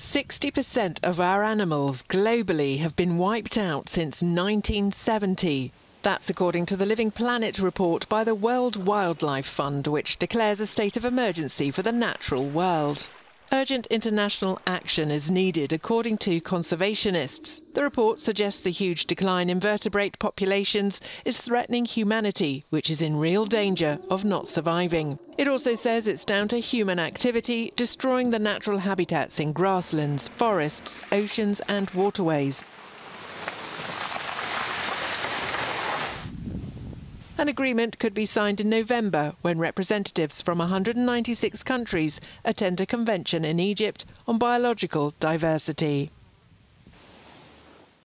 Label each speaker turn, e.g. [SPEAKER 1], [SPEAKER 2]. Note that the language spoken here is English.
[SPEAKER 1] 60% of our animals globally have been wiped out since 1970. That's according to the Living Planet report by the World Wildlife Fund, which declares a state of emergency for the natural world. Urgent international action is needed, according to conservationists. The report suggests the huge decline in vertebrate populations is threatening humanity, which is in real danger of not surviving. It also says it's down to human activity, destroying the natural habitats in grasslands, forests, oceans, and waterways. An agreement could be signed in November when representatives from 196 countries attend a convention in Egypt on biological diversity.